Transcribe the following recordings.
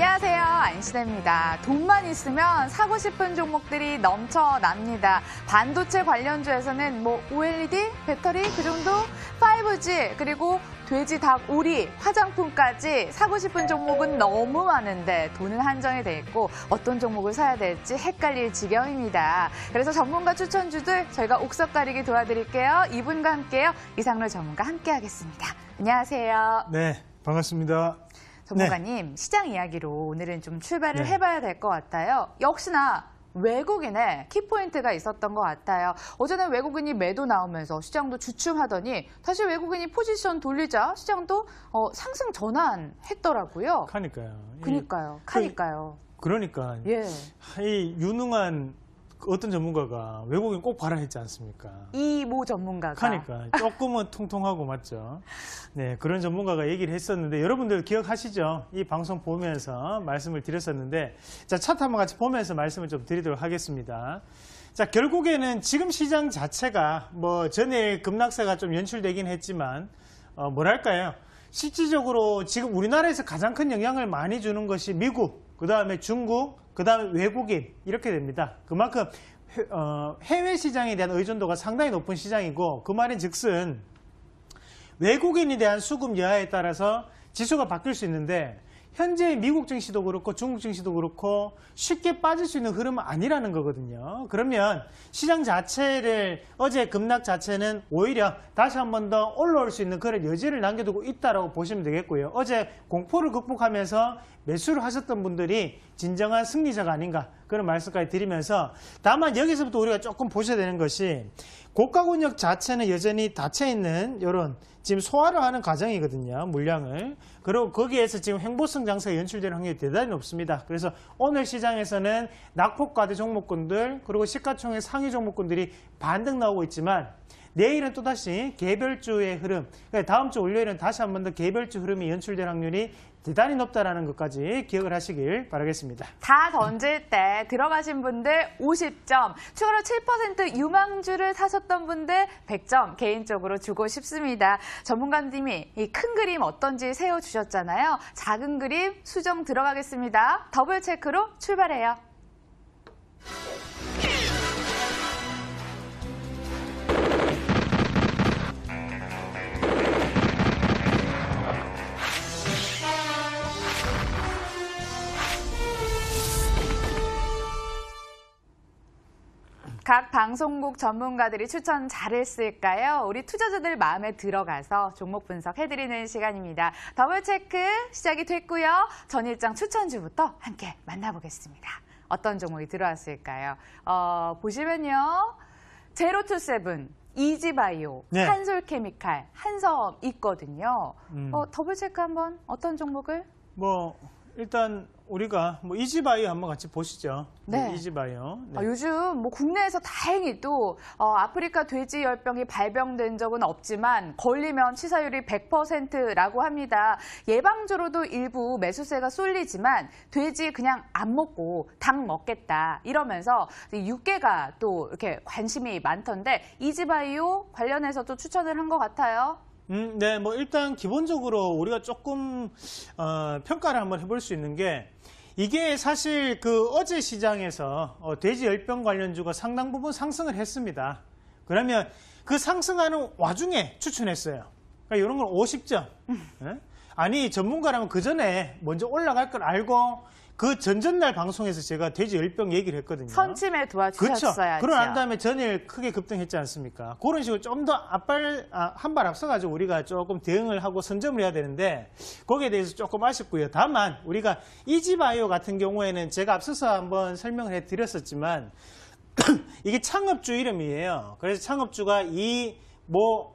안녕하세요. 안신혜입니다. 돈만 있으면 사고 싶은 종목들이 넘쳐납니다. 반도체 관련주에서는 뭐 OLED, 배터리 그 정도, 5G 그리고 돼지, 닭, 오리, 화장품까지 사고 싶은 종목은 너무 많은데 돈은 한정이 돼 있고 어떤 종목을 사야 될지 헷갈릴 지경입니다. 그래서 전문가 추천주들 저희가 옥석 가리기 도와드릴게요. 이분과 함께요. 이상로 전문가 함께하겠습니다. 안녕하세요. 네, 반갑습니다. 전문가님, 시장 이야기로 오늘은 좀 출발을 네. 해봐야 될 것 같아요. 역시나 외국인의 키포인트가 있었던 것 같아요. 어제는 외국인이 매도 나오면서 시장도 주춤하더니 다시 외국인이 포지션 돌리자 시장도 어, 상승 전환했더라고요. 하니까요. 그니까요. 카니까요. 그러니까 예. 이 유능한 그 어떤 전문가가 외국인 꼭 봐라 했지 않습니까? 이 모 전문가가. 하니까 조금은 통통하고 맞죠. 네, 그런 전문가가 얘기를 했었는데 여러분들 기억하시죠? 이 방송 보면서 말씀을 드렸었는데 자, 차트 한번 같이 보면서 말씀을 좀 드리도록 하겠습니다. 자, 결국에는 지금 시장 자체가 뭐 전일 급락세가 좀 연출되긴 했지만 어, 뭐랄까요? 실질적으로 지금 우리나라에서 가장 큰 영향을 많이 주는 것이 미국, 그 다음에 중국, 그 다음에 외국인 이렇게 됩니다. 그만큼 해- 어, 해외 시장에 대한 의존도가 상당히 높은 시장이고 그 말인 즉슨 외국인에 대한 수급 여하에 따라서 지수가 바뀔 수 있는데 현재 미국 증시도 그렇고 중국 증시도 그렇고 쉽게 빠질 수 있는 흐름은 아니라는 거거든요. 그러면 시장 자체를 어제 급락 자체는 오히려 다시 한 번 더 올라올 수 있는 그런 여지를 남겨두고 있다라고 보시면 되겠고요. 어제 공포를 극복하면서 매수를 하셨던 분들이 진정한 승리자가 아닌가 그런 말씀까지 드리면서 다만 여기서부터 우리가 조금 보셔야 되는 것이 고가권역 자체는 여전히 닫혀 있는 이런 지금 소화를 하는 과정이거든요. 물량을. 그리고 거기에서 지금 행보성 장세가 연출되는 확률이 대단히 높습니다. 그래서 오늘 시장에서는 낙폭과대 종목군들 그리고 시가총액 상위 종목군들이 반등 나오고 있지만 내일은 또다시 개별주의 흐름, 그러니까 다음 주 월요일은 다시 한 번 더 개별주 흐름이 연출될 확률이 대단히 높다라는 것까지 기억을 하시길 바라겠습니다. 다 던질 때 들어가신 분들 50점, 추가로 7% 유망주를 사셨던 분들 100점 개인적으로 주고 싶습니다. 전문가님이 이 큰 그림 어떤지 세워주셨잖아요. 작은 그림 수정 들어가겠습니다. 더블 체크로 출발해요. 각 방송국 전문가들이 추천 잘했을까요? 우리 투자자들 마음에 들어가서 종목 분석해드리는 시간입니다. 더블 체크 시작이 됐고요. 전일장 추천주부터 함께 만나보겠습니다. 어떤 종목이 들어왔을까요? 어, 보시면요. 제로투세븐, 이지바이오, 네. 한솔케미칼, 한섬 있거든요. 음. 어, 더블 체크 한번 어떤 종목을? 뭐 일단 우리가 뭐 이지바이오 한번 같이 보시죠. 네. 이지바이오. 네. 아, 요즘 뭐 국내에서 다행히 또 어, 아프리카 돼지 열병이 발병된 적은 없지만 걸리면 치사율이 100%라고 합니다. 예방주로도 일부 매수세가 쏠리지만 돼지 그냥 안 먹고 닭 먹겠다 이러면서 이 육계가 또 이렇게 관심이 많던데 이지바이오 관련해서도 추천을 한 것 같아요. 음, 네, 뭐 일단 기본적으로 우리가 조금 어, 평가를 한번 해볼 수 있는 게 이게 사실 그 어제 시장에서 어, 돼지 열병 관련주가 상당 부분 상승을 했습니다. 그러면 그 상승하는 와중에 추천했어요. 그러니까 이런 건 50점. 예? 아니 전문가라면 그 전에 먼저 올라갈 걸 알고 그 전전날 방송에서 제가 돼지 열병 얘기를 했거든요. 선침에 그렇죠. 도와주셨어야죠. 그러고 난 다음에 전일 크게 급등했지 않습니까? 그런 식으로 좀 더 앞발, 아, 한발 앞서가지고 우리가 조금 대응을 하고 선점을 해야 되는데 거기에 대해서 조금 아쉽고요. 다만 우리가 이지바이오 같은 경우에는 제가 앞서서 한번 설명을 해드렸었지만 이게 창업주 이름이에요. 그래서 창업주가 이모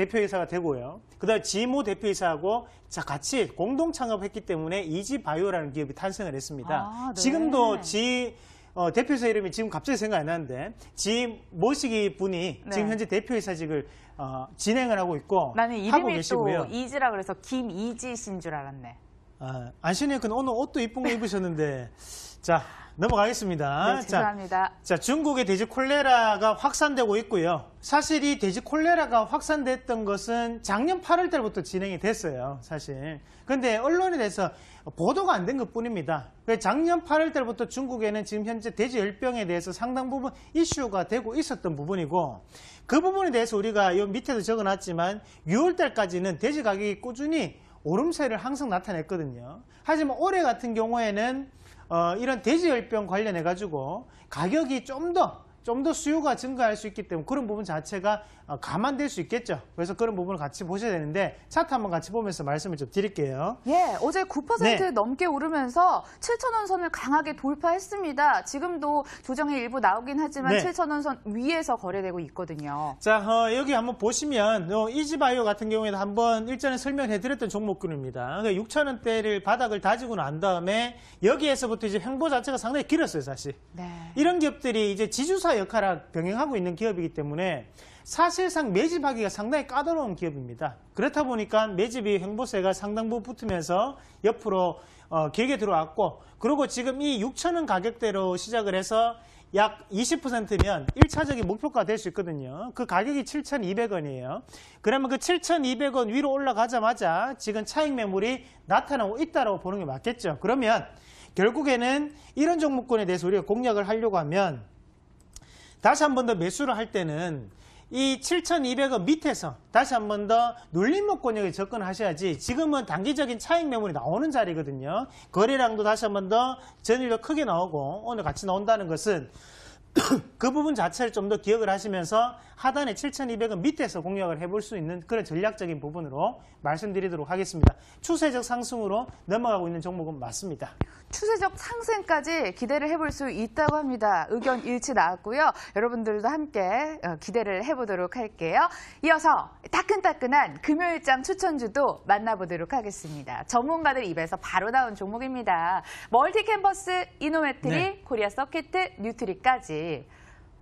대표이사가 되고요. 그 다음에 지모 대표이사하고 자, 같이 공동 창업했기 때문에 이지바이오라는 기업이 탄생을 했습니다. 아, 네. 지금도 지 어, 대표이사 이름이 지금 갑자기 생각이 안 나는데 지 모시기 분이 네. 지금 현재 대표이사직을 어, 진행을 하고 있고 나는 하고 이름이 계시고요. 또 이지라 그래서 김이지신 줄 알았네. 아, 안신혜는 오늘 옷도 이쁜 거 입으셨는데 자 넘어가겠습니다. 네, 자, 죄송합니다. 자, 중국의 돼지 콜레라가 확산되고 있고요. 사실 이 돼지 콜레라가 확산됐던 것은 작년 8월 달부터 진행이 됐어요. 사실. 근데 언론에 대해서 보도가 안 된 것 뿐입니다. 그래서 작년 8월 달부터 중국에는 지금 현재 돼지 열병에 대해서 상당 부분 이슈가 되고 있었던 부분이고 그 부분에 대해서 우리가 이 밑에도 적어놨지만 6월 달까지는 돼지 가격이 꾸준히 오름세를 항상 나타냈거든요. 하지만 올해 같은 경우에는 어, 이런 돼지열병 관련해 가지고 가격이 좀 더 좀 더 수요가 증가할 수 있기 때문에 그런 부분 자체가 어, 감안될 수 있겠죠. 그래서 그런 부분을 같이 보셔야 되는데 차트 한번 같이 보면서 말씀을 좀 드릴게요. 예, 어제 9% 네. 넘게 오르면서 7,000원 선을 강하게 돌파했습니다. 지금도 조정이 일부 나오긴 하지만 네. 7,000원 선 위에서 거래되고 있거든요. 자, 어, 여기 한번 보시면 어, 이지바이오 같은 경우에는 한번 일전에 설명해 드렸던 종목군입니다. 그러니까 6,000원대를 바닥을 다지고 난 다음에 여기에서부터 이제 횡보 자체가 상당히 길었어요, 사실. 네. 이런 기업들이 이제 지주사 역할을 병행하고 있는 기업이기 때문에 사실상 매집하기가 상당히 까다로운 기업입니다. 그렇다 보니까 매집이 횡보세가 상당 부분 붙으면서 옆으로 어, 길게 들어왔고 그리고 지금 이 6천원 가격대로 시작을 해서 약 20%면 1차적인 목표가 될 수 있거든요. 그 가격이 7,200원이에요. 그러면 그 7,200원 위로 올라가자마자 지금 차익 매물이 나타나고 있다고 보는 게 맞겠죠. 그러면 결국에는 이런 종목군에 대해서 우리가 공략을 하려고 하면 다시 한 번 더 매수를 할 때는 이 7,200원 밑에서 다시 한 번 더 눌림목 권역에 접근하셔야지 지금은 단기적인 차익 매물이 나오는 자리거든요. 거래량도 다시 한 번 더 전일도 크게 나오고 오늘 같이 나온다는 것은 그 부분 자체를 좀 더 기억을 하시면서 하단에 7,200원 밑에서 공략을 해볼 수 있는 그런 전략적인 부분으로 말씀드리도록 하겠습니다. 추세적 상승으로 넘어가고 있는 종목은 맞습니다. 추세적 상승까지 기대를 해볼 수 있다고 합니다. 의견 일치 나왔고요. 여러분들도 함께 어, 기대를 해보도록 할게요. 이어서 따끈따끈한 금요일장 추천주도 만나보도록 하겠습니다. 전문가들 입에서 바로 나온 종목입니다. 멀티캠퍼스, 이노메트리, 네. 코리아 서키트, 뉴트리까지.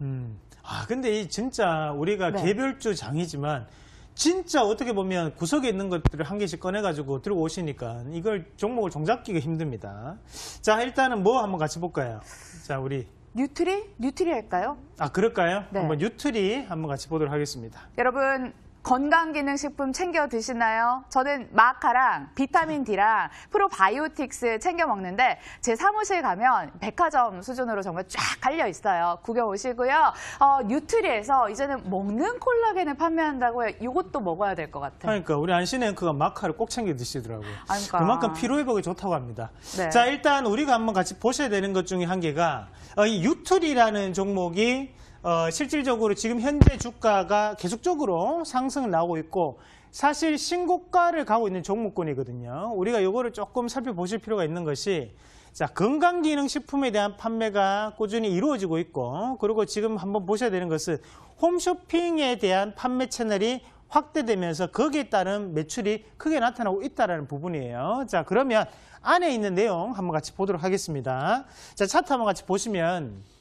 음. 아, 근데 이 진짜 우리가 네. 개별주 장이지만 진짜 어떻게 보면 구석에 있는 것들을 한 개씩 꺼내가지고 들어오시니까 이걸 종목을 종잡기가 힘듭니다. 자, 일단은 뭐 한번 같이 볼까요? 자, 우리. 뉴트리? 뉴트리 할까요? 아, 그럴까요? 네. 한번 뉴트리 한번 같이 보도록 하겠습니다. 여러분 건강기능식품 챙겨 드시나요? 저는 마카랑 비타민 D랑 프로바이오틱스 챙겨 먹는데 제 사무실 가면 백화점 수준으로 정말 쫙 깔려 있어요. 구경 오시고요. 어, 뉴트리에서 이제는 먹는 콜라겐을 판매한다고 해요. 이것도 먹어야 될 것 같아요. 그러니까 우리 안신앵크가 마카를 꼭 챙겨 드시더라고요. 아, 그러니까. 그만큼 피로회복에 좋다고 합니다. 네. 자, 일단 우리가 한번 같이 보셔야 되는 것 중에 한 개가 어, 이 유툴이라는 종목이 어, 실질적으로 지금 현재 주가가 계속적으로 상승을 나오고 있고 사실 신고가를 가고 있는 종목군이거든요. 우리가 이거를 조금 살펴보실 필요가 있는 것이 자, 건강기능식품에 대한 판매가 꾸준히 이루어지고 있고 그리고 지금 한번 보셔야 되는 것은 홈쇼핑에 대한 판매 채널이 확대되면서 거기에 따른 매출이 크게 나타나고 있다는 부분이에요. 자, 그러면 안에 있는 내용 한번 같이 보도록 하겠습니다. 자, 차트 한번 같이 보시면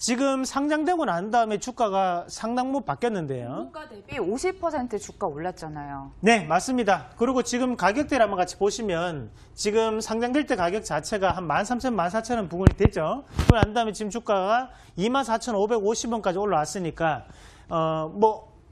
지금 상장되고 난 다음에 주가가 상당부 바뀌었는데요. 주가 대비 50% 주가 올랐잖아요. 네, 맞습니다. 그리고 지금 가격대를 한번 같이 보시면 지금 상장될 때 가격 자체가 한 13,000, 14,000원 부근이 됐죠. 그난 다음에 지금 주가가 24,550원까지 올라왔으니까 어,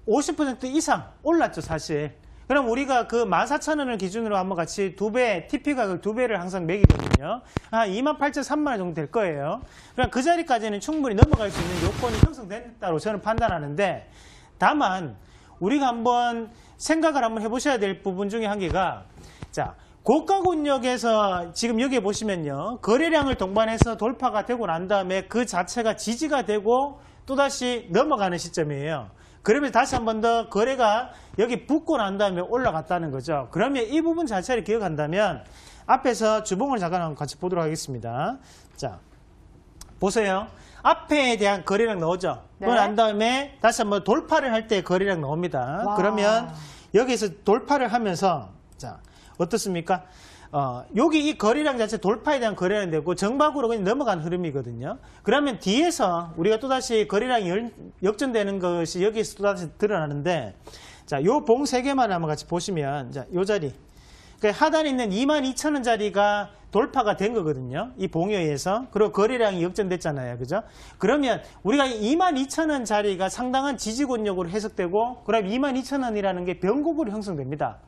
뭐50% 이상 올랐죠, 사실. 그럼 우리가 그 14,000원을 기준으로 한번 같이 두 배, TP 가격 두 배를 항상 매기거든요. 한 28,300만 원 정도 될 거예요. 그럼 그 자리까지는 충분히 넘어갈 수 있는 요건이 형성됐다고 저는 판단하는데 다만 우리가 한번 생각을 한번 해보셔야 될 부분 중에 한 개가 자 고가군역에서 지금 여기 보시면요 거래량을 동반해서 돌파가 되고 난 다음에 그 자체가 지지가 되고 또다시 넘어가는 시점이에요. 그러면 다시 한 번 더 거래가 여기 붙고 난 다음에 올라갔다는 거죠. 그러면 이 부분 자체를 기억한다면 앞에서 주봉을 잠깐 한번 같이 보도록 하겠습니다. 자, 보세요. 앞에 대한 거래량 나오죠. 네. 그걸 난 다음에 다시 한번 돌파를 할 때 거래량 나옵니다. 와. 그러면 여기서 돌파를 하면서 자 어떻습니까? 어, 여기 이 거래량 자체 돌파에 대한 거래량 되고 정박으로 그냥 넘어간 흐름이거든요. 그러면 뒤에서 우리가 또다시 거래량이 열- 역전되는 것이 여기서 또다시 드러나는데 자, 요 봉 세 개만 한번 같이 보시면 자, 요 자리 그 하단에 있는 22,000원짜리가 돌파가 된 거거든요. 이 봉에 의해서. 그리고 거래량이 역전됐잖아요. 그죠? 그러면 우리가 22,000원짜리가 상당한 지지권력으로 해석되고 그럼 22,000원이라는 게 변곡으로 형성됩니다.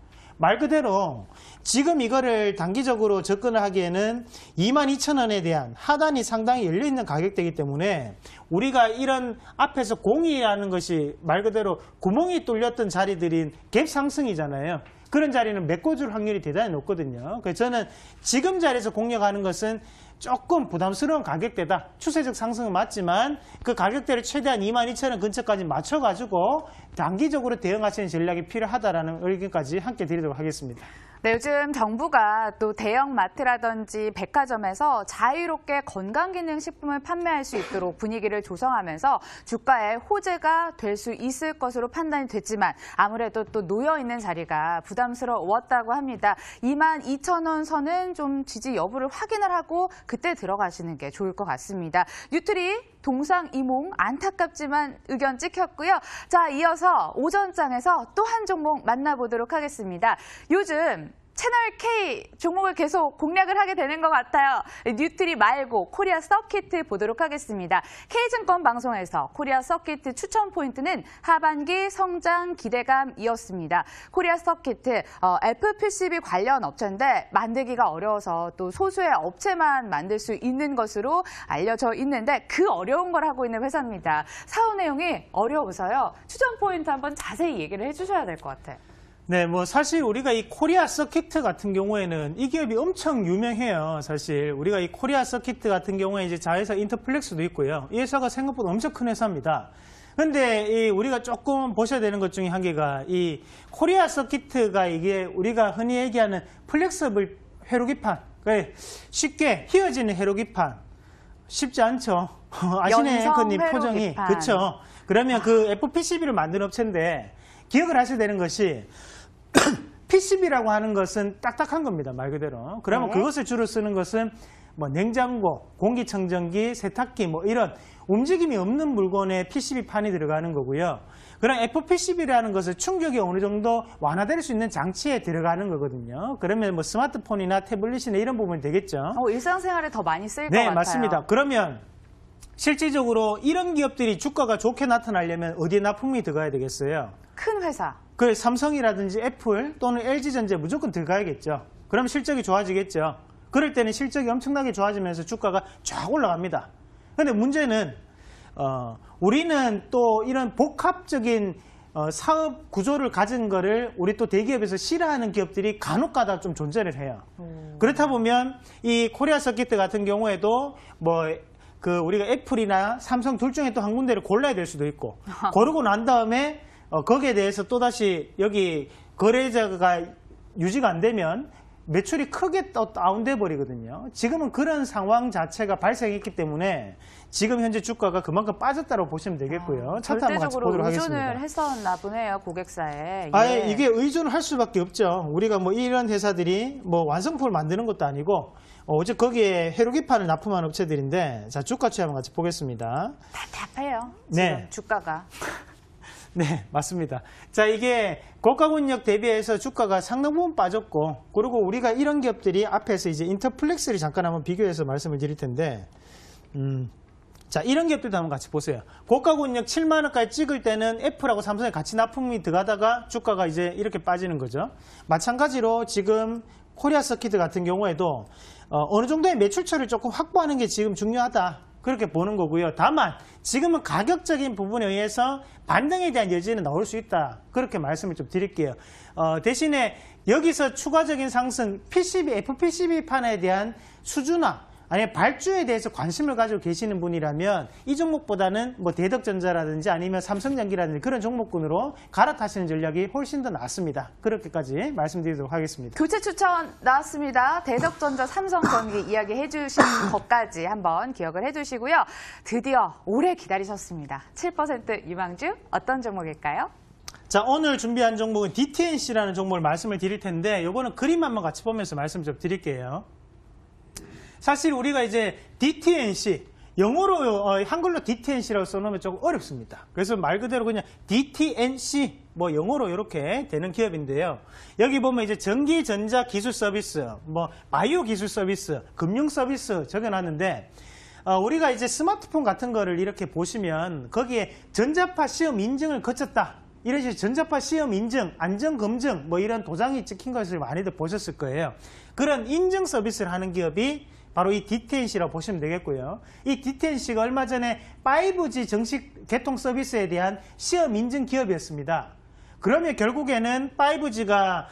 말 그대로 지금 이거를 단기적으로 접근을 하기에는 22,000원에 대한 하단이 상당히 열려있는 가격대이기 때문에 우리가 이런 앞에서 공이라는 것이 말 그대로 구멍이 뚫렸던 자리들인 갭 상승이잖아요. 그런 자리는 메꿔줄 확률이 대단히 높거든요. 그래서 저는 지금 자리에서 공략하는 것은 조금 부담스러운 가격대다. 추세적 상승은 맞지만 그 가격대를 최대한 22,000원 근처까지 맞춰가지고 단기적으로 대응하시는 전략이 필요하다라는 의견까지 함께 드리도록 하겠습니다. 네, 요즘 정부가 또 대형 마트라든지 백화점에서 자유롭게 건강기능식품을 판매할 수 있도록 분위기를 조성하면서 주가에 호재가 될 수 있을 것으로 판단이 됐지만 아무래도 또 놓여있는 자리가 부담스러웠다고 합니다. 22,000원 선은 좀 지지 여부를 확인을 하고 그때 들어가시는 게 좋을 것 같습니다. 뉴트리 동상이몽 안타깝지만 의견 찍혔고요. 자, 이어서 오전장에서 또 한 종목 만나보도록 하겠습니다. 요즘 채널 K 종목을 계속 공략을 하게 되는 것 같아요. 뉴트리 말고 코리아 서킷 보도록 하겠습니다. K증권 방송에서 코리아 서킷 추천 포인트는 하반기 성장 기대감이었습니다. 코리아 서킷 어, FPCB 관련 업체인데 만들기가 어려워서 또 소수의 업체만 만들 수 있는 것으로 알려져 있는데 그 어려운 걸 하고 있는 회사입니다. 사업 내용이 어려워서요. 추천 포인트 한번 자세히 얘기를 해주셔야 될 것 같아요. 네, 뭐 사실 우리가 이 코리아 서킷 같은 경우에는 이 기업이 엄청 유명해요. 사실 우리가 이 코리아 서킷 같은 경우에 이제 자회사 인터플렉스도 있고요. 이 회사가 생각보다 엄청 큰 회사입니다. 근데 이 우리가 조금 보셔야 되는 것 중에 한 개가 이 코리아 서킷가 이게 우리가 흔히 얘기하는 flexible 회로기판. 쉽게 휘어지는 회로기판. 쉽지 않죠. 아시네, 앵커님 표정이. 그렇죠. 그러면 그 FPCB를 만든 업체인데 기억을 하셔야 되는 것이 PCB라고 하는 것은 딱딱한 겁니다. 말 그대로. 그러면 네. 그것을 주로 쓰는 것은 뭐 냉장고, 공기청정기, 세탁기 뭐 이런 움직임이 없는 물건에 PCB 판이 들어가는 거고요. 그런 FPCB라는 것은 충격이 어느 정도 완화될 수 있는 장치에 들어가는 거거든요. 그러면 뭐 스마트폰이나 태블릿이나 이런 부분이 되겠죠. 어, 일상생활에 더 많이 쓸것 네, 같아요. 맞습니다. 그러면 실질적으로 이런 기업들이 주가가 좋게 나타나려면 어디에 납품이 들어가야 되겠어요? 큰 회사. 그 삼성이라든지 애플 또는 LG전자 무조건 들어가야겠죠. 그럼 실적이 좋아지겠죠. 그럴 때는 실적이 엄청나게 좋아지면서 주가가 쫙 올라갑니다. 근데 문제는 어, 우리는 또 이런 복합적인 어, 사업 구조를 가진 거를 우리 또 대기업에서 싫어하는 기업들이 간혹가다 좀 존재를 해요. 그렇다 보면 이 코리아 서킷 같은 경우에도 뭐 그 우리가 애플이나 삼성 둘 중에 또 한 군데를 골라야 될 수도 있고 고르고 난 다음에 어, 거기에 대해서 또다시 여기 거래자가 유지가 안 되면 매출이 크게 또 다운돼 버리거든요. 지금은 그런 상황 자체가 발생했기 때문에 지금 현재 주가가 그만큼 빠졌다고 보시면 되겠고요. 차트 한번 같이 절대적으로 보도록 의존을 하겠습니다. 했었나 보네요, 고객사에. 아예 예. 이게 의존을 할 수밖에 없죠. 우리가 뭐 이런 회사들이 뭐 완성품을 만드는 것도 아니고 어, 어제 거기에 해로기판을 납품한 업체들인데 자 주가추 한번 같이 보겠습니다. 답답해요. 네. 주가가. 네, 맞습니다. 자, 이게 고가군력 대비해서 주가가 상당 부분 빠졌고, 그리고 우리가 이런 기업들이 앞에서 이제 인터플렉스를 잠깐 한번 비교해서 말씀을 드릴 텐데, 음, 자, 이런 기업들도 한번 같이 보세요. 고가군력 7만원까지 찍을 때는 애플하고 삼성에 같이 납품이 들어가다가 주가가 이제 이렇게 빠지는 거죠. 마찬가지로 지금 코리아 서킷 같은 경우에도 어, 느 정도의 매출처를 조금 확보하는 게 지금 중요하다. 그렇게 보는 거고요. 다만 지금은 가격적인 부분에 의해서 반등에 대한 여지는 나올 수 있다. 그렇게 말씀을 좀 드릴게요. 어, 대신에 여기서 추가적인 상승, PCB, FPCB 판에 대한 수주나 아니면 발주에 대해서 관심을 가지고 계시는 분이라면 이 종목보다는 뭐 대덕전자라든지 아니면 삼성전기라든지 그런 종목군으로 갈아타시는 전략이 훨씬 더 낫습니다. 그렇게까지 말씀드리도록 하겠습니다. 교체 추천 나왔습니다. 대덕전자 삼성전기 이야기 해주신 것까지 한번 기억을 해주시고요. 드디어 오래 기다리셨습니다. 7% 유망주 어떤 종목일까요? 자, 오늘 준비한 종목은 DTNC라는 종목을 말씀을 드릴 텐데, 요거는 그림 한번 같이 보면서 말씀 좀 드릴게요. 사실 우리가 이제 DTNC, 영어로 어, 한글로 DTNC라고 써놓으면 조금 어렵습니다. 그래서 말 그대로 그냥 DTNC 뭐 영어로 이렇게 되는 기업인데요. 여기 보면 이제 전기 전자 기술 서비스, 뭐 바이오 기술 서비스, 금융 서비스 적어놨는데 어, 우리가 이제 스마트폰 같은 거를 이렇게 보시면 거기에 전자파 시험 인증을 거쳤다. 이런 식으로 전자파 시험 인증, 안전 검증 뭐 이런 도장이 찍힌 것을 많이들 보셨을 거예요. 그런 인증 서비스를 하는 기업이 바로 이 DTNC라고 보시면 되겠고요. 이 DTNC가 얼마 전에 5G 정식 개통 서비스에 대한 시험 인증 기업이었습니다. 그러면 결국에는 5G가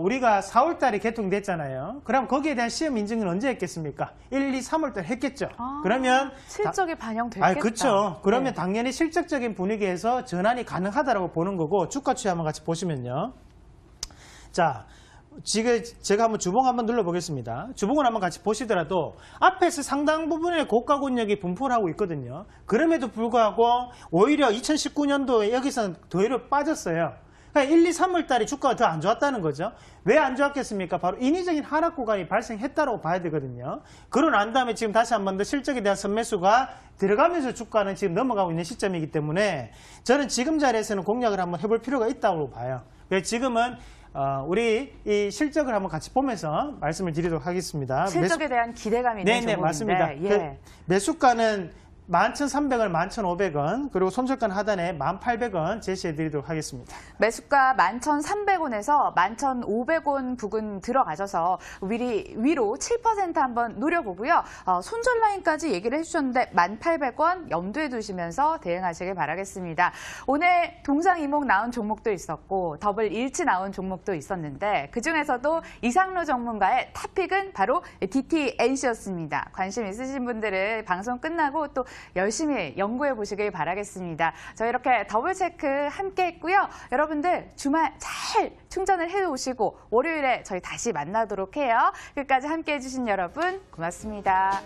우리가 4월 달에 개통됐잖아요. 그럼 거기에 대한 시험 인증은 언제 했겠습니까? 1, 2, 3월 달 했겠죠. 아, 그러면 실적이 반영됐겠다. 아, 그렇죠. 그러면 네. 당연히 실적적인 분위기에서 전환이 가능하다라고 보는 거고 주가 추이 한번 같이 보시면요. 자, 지금 제가 한번 주봉 한번 눌러보겠습니다. 주봉을 한번 같이 보시더라도 앞에서 상당 부분의 고가 권역이 분포를 하고 있거든요. 그럼에도 불구하고 오히려 2019년도에 여기서 더위로 빠졌어요. 그러니까 1, 2, 3월 달에 주가가 더 안 좋았다는 거죠. 왜 안 좋았겠습니까? 바로 인위적인 하락 구간이 발생했다고 봐야 되거든요. 그러고 난 다음에 지금 다시 한 번 더 실적에 대한 선매수가 들어가면서 주가는 지금 넘어가고 있는 시점이기 때문에 저는 지금 자리에서는 공략을 한번 해볼 필요가 있다고 봐요. 지금은 어, 우리 이 실적을 한번 같이 보면서 말씀을 드리도록 하겠습니다. 실적에 대한 기대감이 있는 아, 네네 종목인데, 맞습니다. 예. 그 매수가는 11,300원, 11,500원, 그리고 손절가는 하단에 1,800원 제시해 드리도록 하겠습니다. 매수가 11,300원에서 11,500원 부근 들어가셔서 위리, 위로 7% 한번 노려보고요. 어, 손절 라인까지 얘기를 해주셨는데 1,800원 염두에 두시면서 대응하시길 바라겠습니다. 오늘 동상이몽 나온 종목도 있었고 더블 일치 나온 종목도 있었는데 그중에서도 이상로 전문가의 top pick은 바로 디티앤씨였습니다. 관심 있으신 분들은 방송 끝나고 또 열심히 연구해 보시길 바라겠습니다. 저희 이렇게 더블 체크 함께 했고요. 여러분들 주말 잘 충전을 해 오시고 월요일에 저희 다시 만나도록 해요. 끝까지 함께 해주신 여러분 고맙습니다.